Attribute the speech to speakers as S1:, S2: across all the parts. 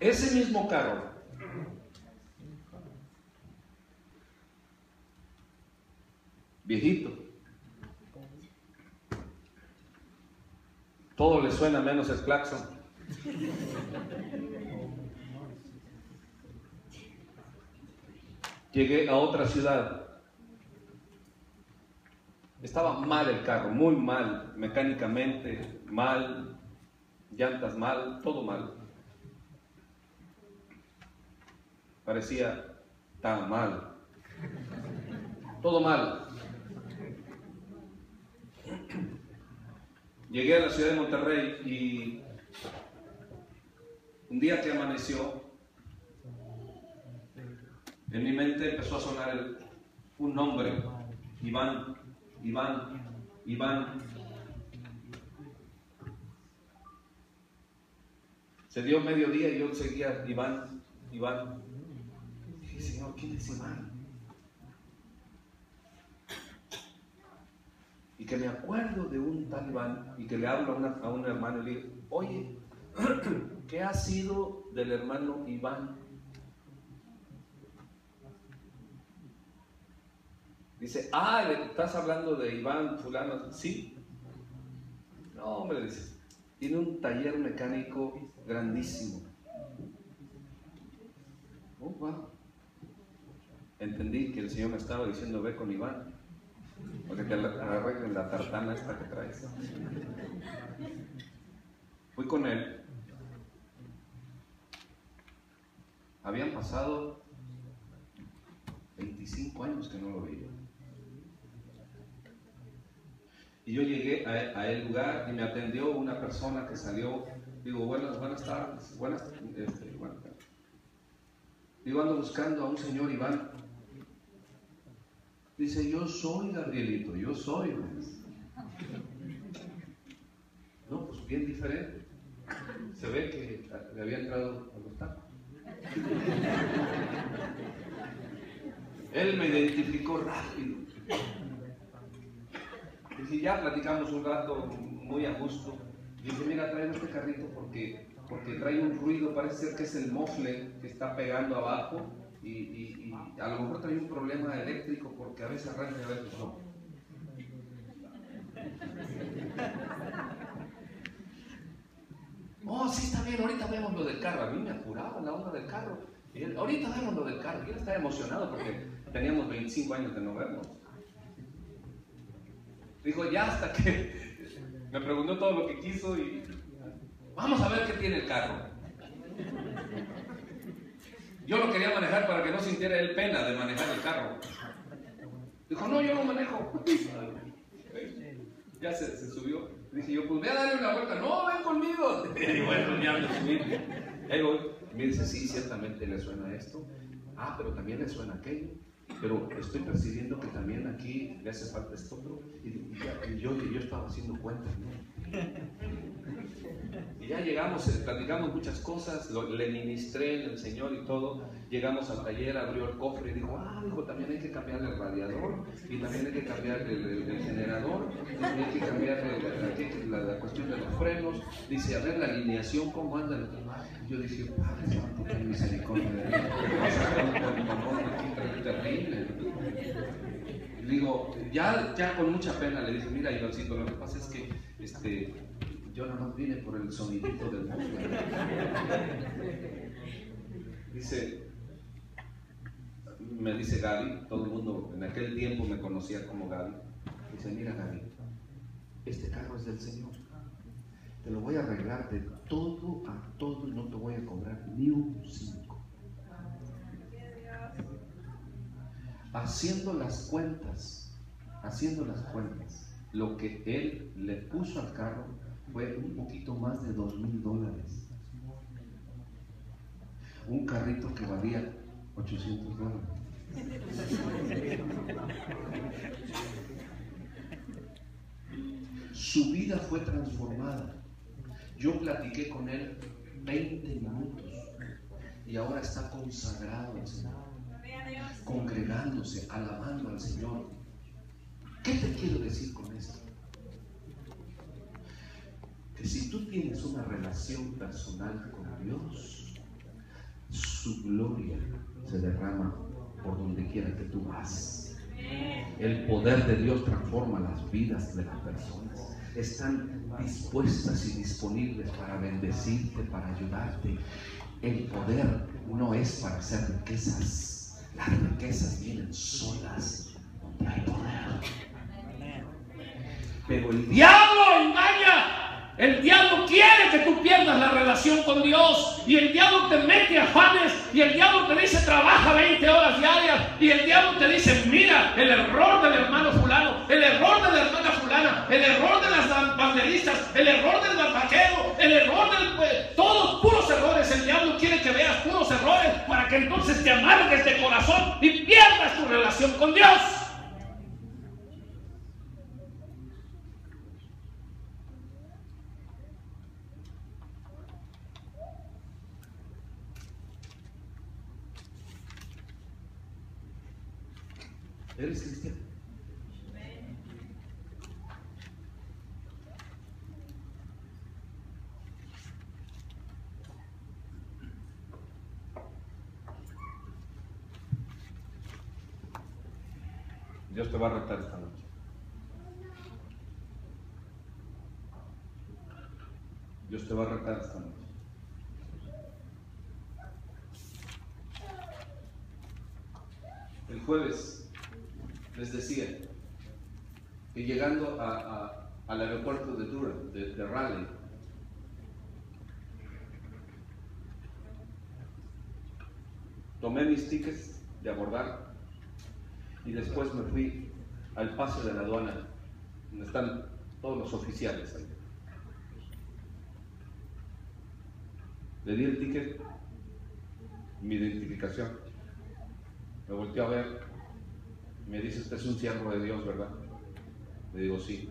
S1: Ese mismo carro viejito. Todo le suena menos el claxon. Llegué a otra ciudad. Estaba mal el carro, muy mal, mecánicamente, mal, llantas mal, todo mal. Parecía tan mal. Todo mal. Llegué a la ciudad de Monterrey y un día que amaneció, en mi mente empezó a sonar un nombre, Iván, Iván, Iván. Se dio mediodía y yo seguía, Iván, Iván. Y que me acuerdo de un tal Iván y que le hablo a un hermano y le digo, oye, ¿qué ha sido del hermano Iván? Dice, ah, ¿estás hablando de Iván fulano? Sí. No, hombre, dice, tiene un taller mecánico grandísimo. Oh, wow. Entendí que el Señor me estaba diciendo, ve con Iván. Porque te arreglen la tartana esta que traes. Fui con él. Habían pasado 25 años que no lo veía. Y yo llegué a, el lugar y me atendió una persona que salió. Digo, buenas, buenas tardes. Buenas, este, buenas tardes. Digo, ando buscando a un señor Iván. Dice, yo soy Gabrielito, yo soy. No, pues bien diferente. Se ve que le había entrado a los tacos. Él me identificó rápido. Y ya platicamos un rato muy a gusto. Dije, mira, traigo este carrito porque, porque trae un ruido, parece ser que es el mofle que está pegando abajo y, y, a lo mejor trae un problema eléctrico porque a veces arranca y a veces no. Oh, sí, está bien, ahorita vemos lo del carro. A mí me apuraba la onda del carro. Él, ahorita vemos lo del carro. Y él estaba emocionado porque teníamos 25 años de no vernos. Dijo, ya hasta que me preguntó todo lo que quiso y vamos a ver qué tiene el carro. Yo lo quería manejar para que no sintiera él pena de manejar el carro. Dijo, no, yo no manejo. Ya se, subió. Dije yo, pues voy a darle una vuelta. No, ven conmigo. Y bueno, ya me subí. Ahí voy. Me dice, sí, ciertamente le suena esto. Ah, pero también le suena aquello pero estoy percibiendo que también aquí le hace falta esto otro. Y, yo, yo estaba haciendo cuentas, Y ya llegamos, eh, platicamos muchas cosas, le ministré en el Señor y todo. Llegamos al taller, abrió el cofre y dijo, ah, dijo, también hay que cambiar el radiador, y también hay que cambiar el, generador, también hay que cambiar la, cuestión de los frenos. Dice, a ver la alineación, ¿cómo anda? Yo dije, Padre Santo, ten misericordia de mí. terrible. Digo, ya, ya con mucha pena le dije, mira, Ivancito, lo que pasa es que este, yo no más vine por el sonidito del mundo. Dice, me dice Gaby, todo el mundo en aquel tiempo me conocía como Gaby. Dice, mira Gaby, este carro es del Señor. Te lo voy a arreglar de todo a todo y no te voy a cobrar ni un cinco. Haciendo las cuentas, haciendo las cuentas, lo que él le puso al carro fue un poquito más de dos mil dólares. Un carrito que valía 800 dólares. Su vida fue transformada. Yo platiqué con él 20 minutos y ahora está consagrado al Señor, congregándose, alabando al Señor. ¿Qué te quiero decir con esto? Que si tú tienes una relación personal con Dios, su gloria se derrama por donde quiera que tú vas. El poder de Dios transforma las vidas de las personas. Están dispuestas y disponibles para bendecirte, para ayudarte. El poder no es para hacer riquezas. Las riquezas vienen solas donde hay poder. Pero el diablo engaña el diablo quiere que tú pierdas la relación con Dios. Y el diablo te mete afanes. Y el diablo te dice, trabaja 20 horas diarias. Y el diablo te dice, mira, el error del hermano fulano, el error de la hermana fulana, el error de las banderistas, el error del vaquero, el error del... Todos puros errores. El diablo quiere que veas puros errores para que entonces te amargues de corazón y pierdas tu relación con Dios. ¿Eres cristiano? Dios te va a retar esta noche. Dios te va a retar esta noche. El jueves les decía que llegando al aeropuerto de Durham, de, Raleigh, tomé mis tickets de abordar y después me fui al paso de la aduana, donde están todos los oficiales. Le di el ticket, mi identificación. Me volteé a ver me dice, usted es un siervo de Dios, ¿verdad? Le digo, sí.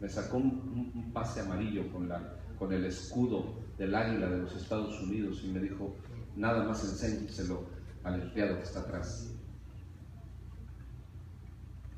S1: Me sacó un, pase amarillo con, la, con el escudo del águila de los Estados Unidos y me dijo, nada más enséñeselo al empleado que está atrás.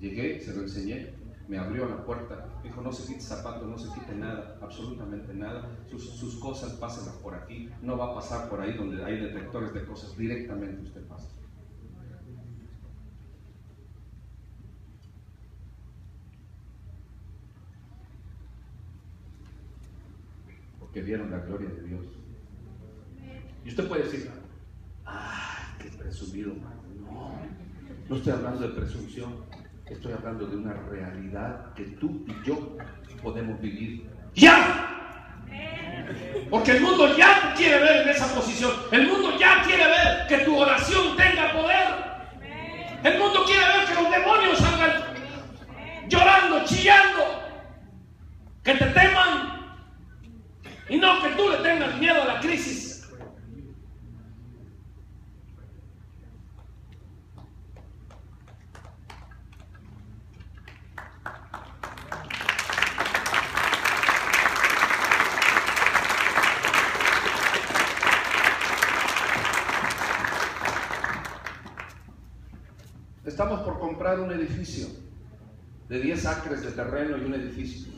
S1: Llegué, se lo enseñé, me abrió la puerta, dijo, no se quite zapato, no se quite nada, absolutamente nada, sus, sus cosas pásenlas por aquí, no va a pasar por ahí donde hay detectores de cosas, directamente usted pasa. Que vieron la gloria de Dios. Y usted puede decir, ¡ay, qué presumido! No, no estoy hablando de presunción, estoy hablando de una realidad que tú y yo podemos vivir ya. Porque el mundo ya quiere ver en esa posición. El mundo ya quiere ver que tu oración tenga poder. El mundo quiere ver que los demonios salgan llorando, chillando, que te teman, y no que tú le tengas miedo a la crisis. Estamos por comprar un edificio de 10 acres de terreno y un edificio.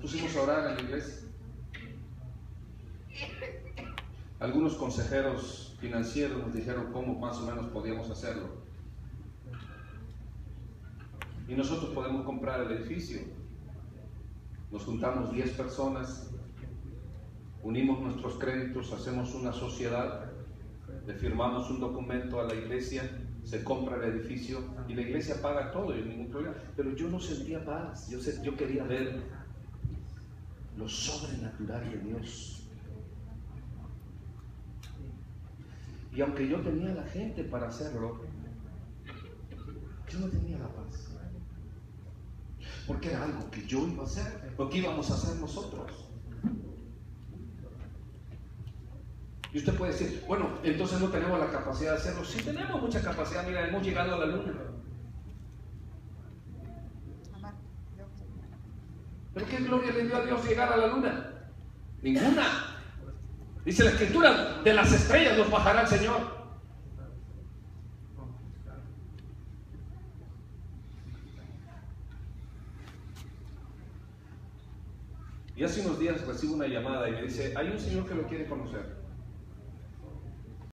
S1: pusimos a orar en la iglesia. Algunos consejeros financieros nos dijeron cómo más o menos podíamos hacerlo. Y nosotros podemos comprar el edificio. Nos juntamos 10 personas, unimos nuestros créditos, hacemos una sociedad, le firmamos un documento a la iglesia, se compra el edificio y la iglesia paga todo y ningún problema. Pero yo no sentía paz, yo, yo quería ver lo sobrenatural de Dios. Y aunque yo tenía la gente para hacerlo, yo no tenía la paz. Porque era algo que yo iba a hacer, lo que íbamos a hacer nosotros. Y usted puede decir, bueno, entonces no tenemos la capacidad de hacerlo. Sí tenemos mucha capacidad, mira, hemos llegado a la luna. ¿Pero qué gloria le dio a Dios llegar a la luna? Ninguna. Dice la escritura, de las estrellas nos bajará el Señor. Y hace unos días recibo una llamada y me dice, hay un señor que lo quiere conocer.